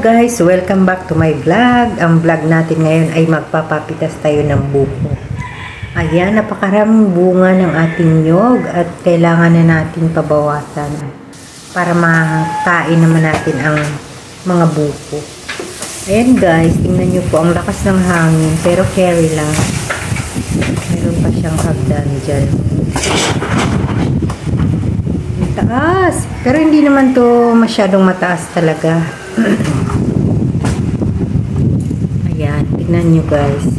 guys! Welcome back to my vlog. Ang vlog natin ngayon ay magpapapitas tayo ng buko. Ayan, napakaraming bunga ng ating nyog at kailangan na natin pabawasan para makain naman natin ang mga buko. Ayan guys, tingnan nyo po ang lakas ng hangin pero carry lang. Meron pa siyang hagdan dyan. Ang taas! Pero hindi naman to masyadong mataas talaga. Ayan, tignan nyo guys.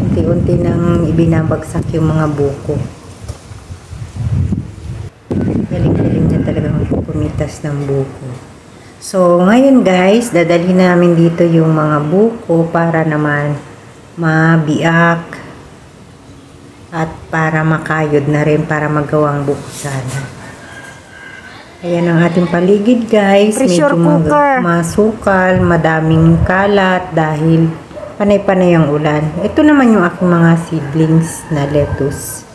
Unti-unti nang ibinabagsak yung mga buko. Galing-galing niya talagang pumitas ng buko. So, ngayon guys, dadalhin namin dito yung mga buko para naman mabiak at para makayod na rin para magawang buko sana. Ayan ang ating paligid guys. Pressure Medyo cooker. masukal, madaming kalat dahil panay-panay ang ulan. Ito naman yung aking mga seedlings na lettuce.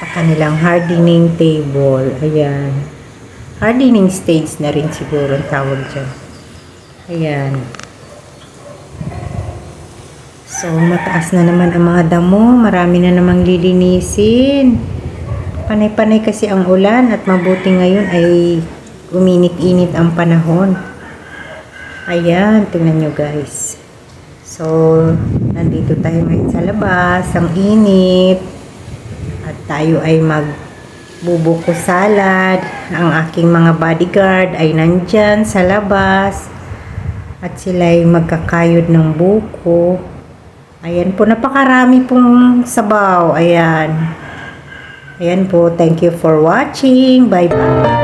Sa kanilang hardening table. Ayan. Hardening stage na rin siguro ang tawag dyan. Ayan. So, mataas na naman ang mga damo. Marami na namang lilinisin. Panay-panay kasi ang ulan at mabuti ngayon ay uminit-init ang panahon. Ayan, tingnan nyo guys. So, nandito tayo ngayon sa labas. Ang init. At tayo ay magbubuko salad. Ang aking mga bodyguard ay nandyan sa labas. At sila ay magkakayod ng buko. Ayan po, napakarami pong sabaw. Ayan. Ayan po, thank you for watching. Bye-bye.